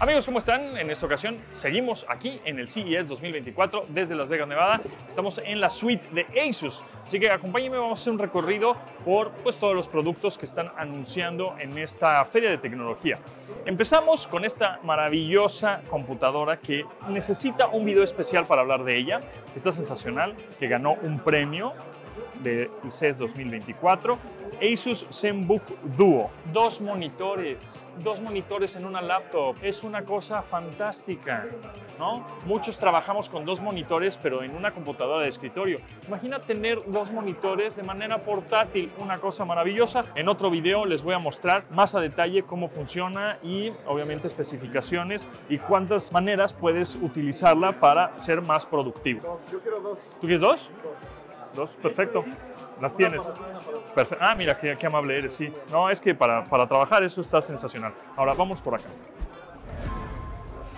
Amigos, ¿cómo están? En esta ocasión seguimos aquí en el CES 2024 desde Las Vegas, Nevada. Estamos en la suite de Asus, así que acompáñenme, vamos a hacer un recorrido por pues, todos los productos que están anunciando en esta feria de tecnología. Empezamos con esta maravillosa computadora que necesita un video especial para hablar de ella. Está sensacional, que ganó un premio de CES 2024, Asus ZenBook Duo. Dos monitores, dos monitores en una laptop. Es una cosa fantástica, ¿no? Muchos trabajamos con dos monitores, pero en una computadora de escritorio. Imagina tener dos monitores de manera portátil, una cosa maravillosa. En otro video les voy a mostrar más a detalle cómo funciona y obviamente especificaciones y cuántas maneras puedes utilizarla para ser más productivo. Yo quiero dos. ¿Tú quieres dos? Dos, perfecto. Las tienes. Perfecto. Ah, mira, qué, qué amable eres, sí. No, es que para, para trabajar eso está sensacional. Ahora vamos por acá.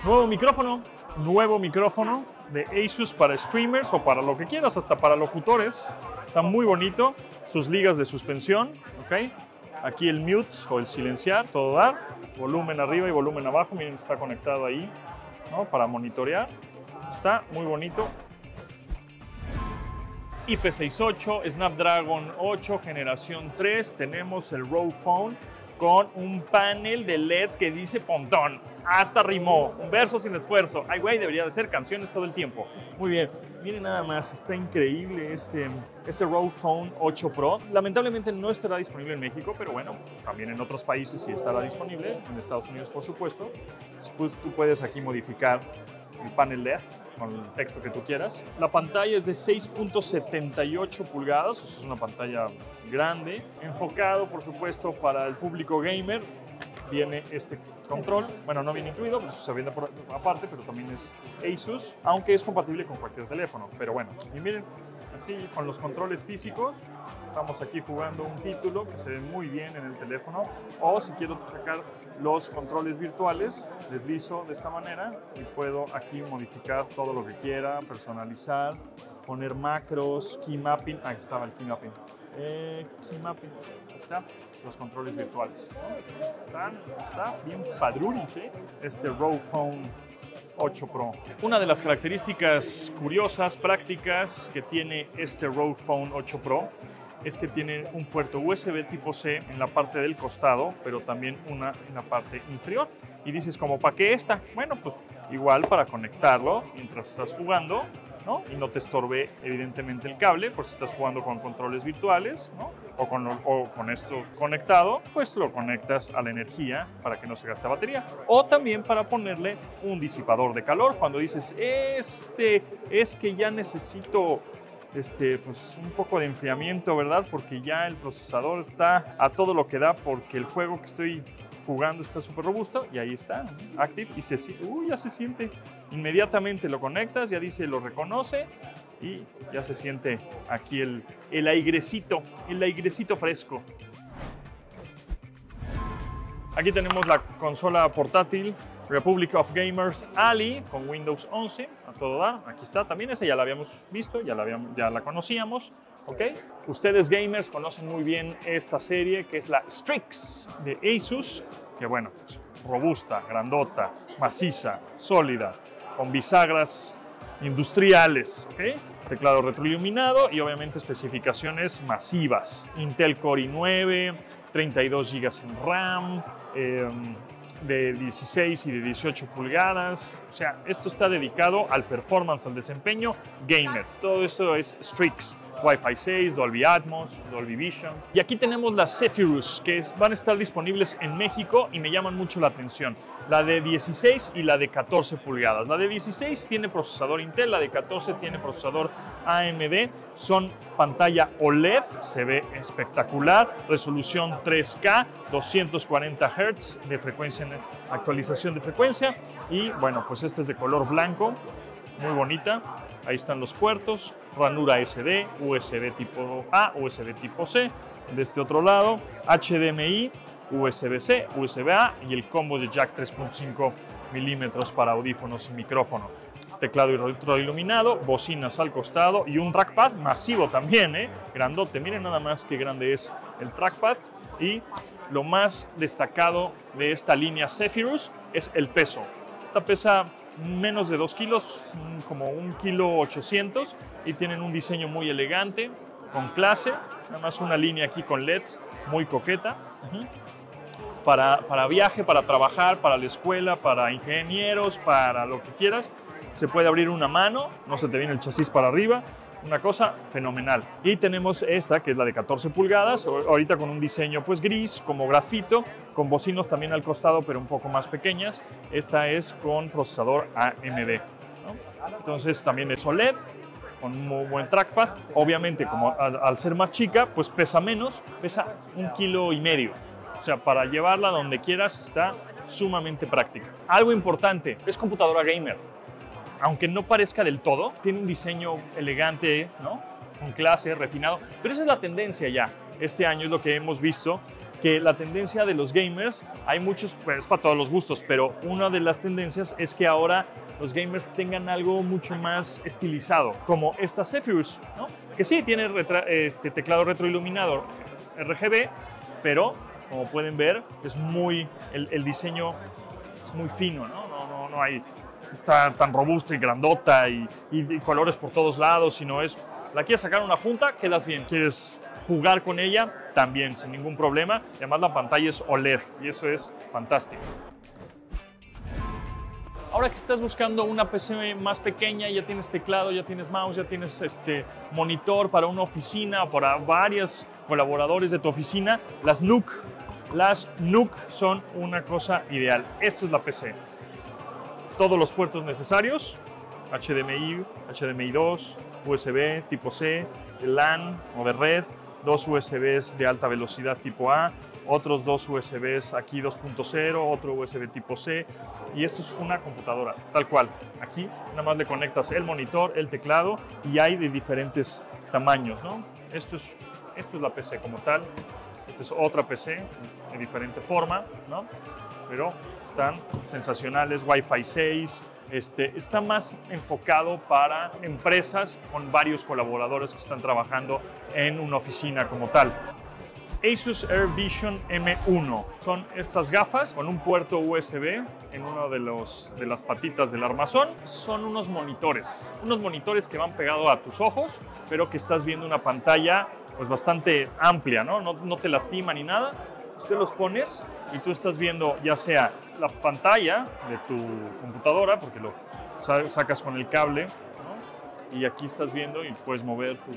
Nuevo micrófono, nuevo micrófono de Asus para streamers o para lo que quieras, hasta para locutores. Está muy bonito. Sus ligas de suspensión, ¿ok? Aquí el mute o el silenciar, todo dar. Volumen arriba y volumen abajo. Miren, está conectado ahí, ¿no? Para monitorear. Está muy bonito. IP68, Snapdragon 8, generación 3. Tenemos el Row Phone con un panel de LEDs que dice pontón. Hasta rimó. Un verso sin esfuerzo. Ay, güey, debería de ser canciones todo el tiempo. Muy bien. Miren nada más, está increíble este, este Row Phone 8 Pro. Lamentablemente no estará disponible en México, pero bueno, también en otros países sí estará disponible. En Estados Unidos, por supuesto. Después tú puedes aquí modificar el panel LED con el texto que tú quieras. La pantalla es de 6.78 pulgadas, o sea, es una pantalla grande, enfocado por supuesto para el público gamer. Viene este control, bueno, no viene incluido, eso se vende por aparte, pero también es Asus, aunque es compatible con cualquier teléfono. Pero bueno, y miren, así con los controles físicos, estamos aquí jugando un título que se ve muy bien en el teléfono. O si quiero sacar los controles virtuales, deslizo de esta manera y puedo aquí modificar todo lo que quiera, personalizar, poner macros, key mapping. Ahí estaba el key mapping. Eh, key mapping. Ahí está, los controles virtuales. Están, está bien padruris, ¿eh? Este Row Phone 8 Pro. Una de las características curiosas, prácticas que tiene este Road Phone 8 Pro es que tiene un puerto USB tipo C en la parte del costado, pero también una en la parte inferior. Y dices, ¿como para qué esta? Bueno, pues igual para conectarlo mientras estás jugando, ¿no? Y no te estorbe evidentemente el cable, por si estás jugando con controles virtuales, ¿no? O con, con esto conectado, pues lo conectas a la energía para que no se gaste batería. O también para ponerle un disipador de calor cuando dices, este es que ya necesito este, pues un poco de enfriamiento, ¿verdad? Porque ya el procesador está a todo lo que da porque el juego que estoy jugando está súper robusto y ahí está, Active, y se, uy, ya se siente. Inmediatamente lo conectas, ya dice, lo reconoce y ya se siente aquí el, el airecito, el airecito fresco. Aquí tenemos la consola portátil Republic of Gamers Ali con Windows 11 a todo dar. Aquí está, también esa ya la habíamos visto, ya la, habíamos, ya la conocíamos. ¿Ok? Ustedes gamers conocen muy bien esta serie que es la Strix de Asus, que bueno, robusta, grandota, maciza, sólida, con bisagras industriales. Teclado retroiluminado y obviamente especificaciones masivas. Intel Core i9, 32 GB en RAM, eh, de 16 y de 18 pulgadas. O sea, esto está dedicado al performance, al desempeño gamer. Todo esto es Strix. Wi-Fi 6, Dolby Atmos, Dolby Vision. Y aquí tenemos las Zephyrus, que van a estar disponibles en México y me llaman mucho la atención. La de 16 y la de 14 pulgadas. La de 16 tiene procesador Intel, la de 14 tiene procesador AMD. Son pantalla OLED, se ve espectacular. Resolución 3K, 240 Hz de frecuencia, actualización de frecuencia. Y bueno, pues este es de color blanco, muy bonita. Ahí están los puertos, ranura SD, USB tipo A, USB tipo C. De este otro lado, HDMI, USB-C, USB-A y el combo de jack 3.5 milímetros para audífonos y micrófono. Teclado retroiluminado, bocinas al costado y un trackpad masivo también, ¿eh? grandote. Miren nada más qué grande es el trackpad y lo más destacado de esta línea Zephyrus es el peso. Esta pesa menos de 2 kilos, como un kilo 800 y tienen un diseño muy elegante, con clase, nada más una línea aquí con LEDs muy coqueta. para, para viaje, para trabajar, para la escuela, para ingenieros, para lo que quieras, se puede abrir una mano, no se te viene el chasis para arriba, una cosa fenomenal. Y tenemos esta, que es la de 14 pulgadas, ahorita con un diseño pues gris, como grafito, con bocinos también al costado, pero un poco más pequeñas. Esta es con procesador AMD. Entonces también es OLED, con un muy buen trackpad. Obviamente, como al, ser más chica, pues pesa menos, pesa un kilo y medio. O sea, para llevarla donde quieras está sumamente práctica. Algo importante, es computadora gamer aunque no parezca del todo, tiene un diseño elegante, ¿no? Con clase, refinado, pero esa es la tendencia ya. Este año es lo que hemos visto, que la tendencia de los gamers, hay muchos, pues para todos los gustos, pero una de las tendencias es que ahora los gamers tengan algo mucho más estilizado, como esta Zephyrus, ¿no? que sí tiene este teclado retroiluminado RGB, pero como pueden ver, es muy, el, el diseño es muy fino, ¿no? No, no, no hay está tan robusta y grandota y, colores por todos lados, sino es, la quieres sacar una junta, quedas bien. Quieres jugar con ella, también, sin ningún problema. Y además la pantalla es OLED y eso es fantástico. Ahora que estás buscando una PC más pequeña, ya tienes teclado, ya tienes mouse, ya tienes este monitor para una oficina, para varios colaboradores de tu oficina, las NUC, las NUC son una cosa ideal. Esto es la PC todos los puertos necesarios, HDMI, HDMI 2, USB tipo C, LAN o de red, dos USBs de alta velocidad tipo A, otros dos USBs aquí 2.0, otro USB tipo C y esto es una computadora, tal cual. Aquí nada más le conectas el monitor, el teclado y hay de diferentes tamaños, ¿no? Esto es, esto es la PC como tal, esta es otra PC de diferente forma, ¿no? Pero están sensacionales, Wi-Fi 6, este, está más enfocado para empresas con varios colaboradores que están trabajando en una oficina como tal. Asus Air Vision M1 son estas gafas con un puerto USB en una de, los, de las patitas del armazón. Son unos monitores, unos monitores que van pegados a tus ojos, pero que estás viendo una pantalla pues bastante amplia, ¿no? No, no te lastima ni nada, te los pones y tú estás viendo ya sea la pantalla de tu computadora, porque lo sacas con el cable, y aquí estás viendo y puedes mover tu,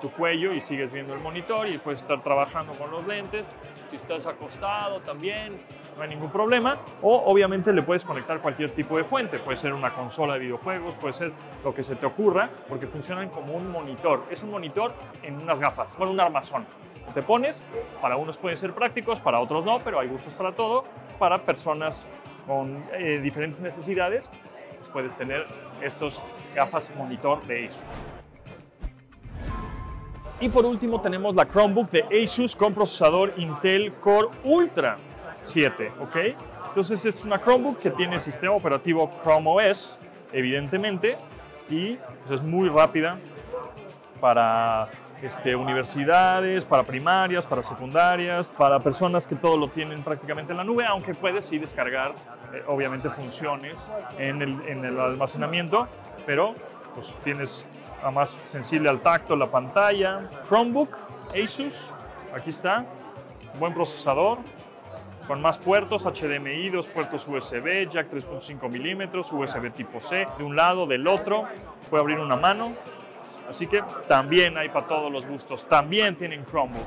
tu, cuello y sigues viendo el monitor y puedes estar trabajando con los lentes. Si estás acostado también, no hay ningún problema. O obviamente le puedes conectar cualquier tipo de fuente, puede ser una consola de videojuegos, puede ser lo que se te ocurra, porque funcionan como un monitor. Es un monitor en unas gafas, con un armazón te pones. Para unos pueden ser prácticos, para otros no, pero hay gustos para todo. Para personas con eh, diferentes necesidades, pues puedes tener estos gafas monitor de Asus. Y por último tenemos la Chromebook de Asus con procesador Intel Core Ultra 7, ¿ok? Entonces es una Chromebook que tiene sistema operativo Chrome OS, evidentemente, y pues, es muy rápida para este, universidades, para primarias, para secundarias, para personas que todo lo tienen prácticamente en la nube, aunque puedes sí descargar, eh, obviamente, funciones en el, en el almacenamiento, pero pues tienes más sensible al tacto la pantalla. Chromebook, Asus, aquí está, buen procesador, con más puertos, HDMI, dos puertos USB, jack 3.5 milímetros, USB tipo C, de un lado, del otro, puede abrir una mano, Así que también hay para todos los gustos. También tienen Chromebook.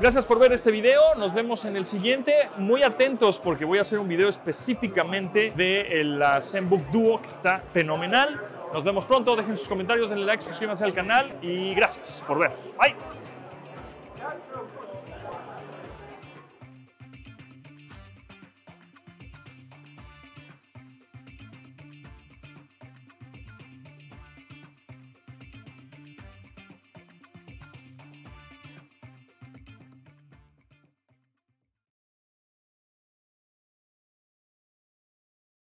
Gracias por ver este video, nos vemos en el siguiente. Muy atentos porque voy a hacer un video específicamente de la ZenBook Duo que está fenomenal. Nos vemos pronto, dejen sus comentarios, denle like, suscríbanse al canal y gracias por ver. Bye.